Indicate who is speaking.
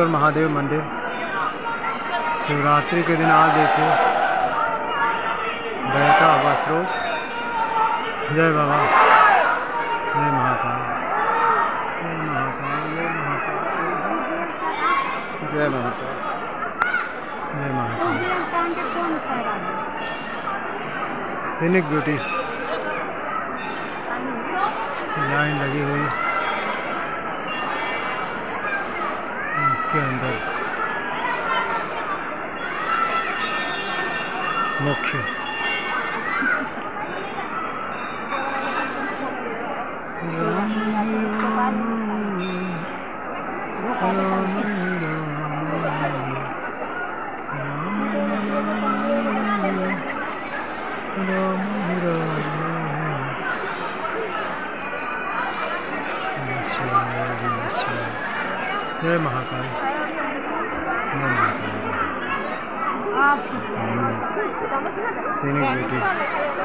Speaker 1: और महादेव मंदिर। शिवरात्रि के दिन आज देखिए। बहता हुआ स्रोत। जय बाबा। जय महाकाल। जय महाकाल जय महाकाल। जय महाकाल। जय महाकाल। सीनिक ब्यूटी लाइन लगी हुई। 어떻게 한다 넣기 Thank you. जय महाकाल। Senior beauty